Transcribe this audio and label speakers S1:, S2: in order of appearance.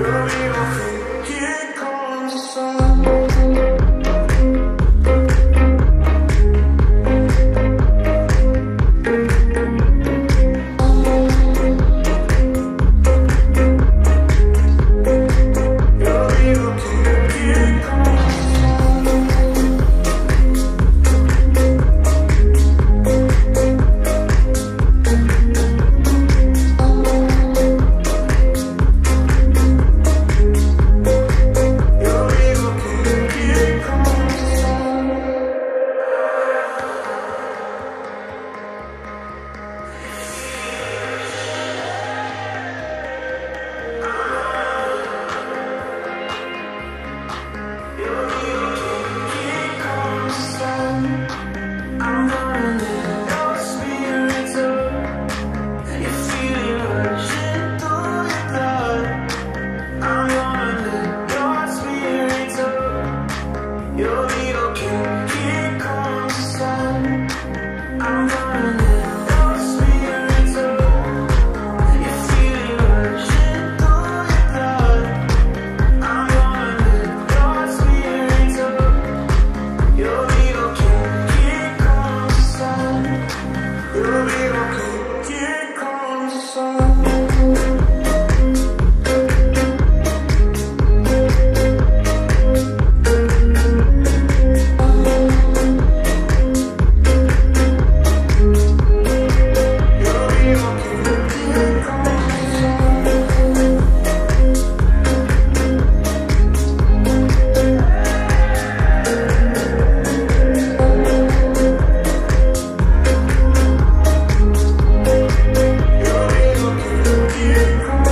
S1: You'll be. you.